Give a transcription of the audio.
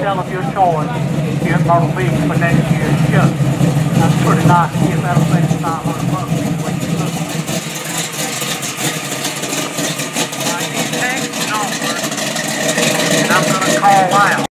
sell of your choice here at Myrtle Beach for next year's show. That's pretty nice to get that'll save you five hundred bucks. I need number, and I'm gonna call out.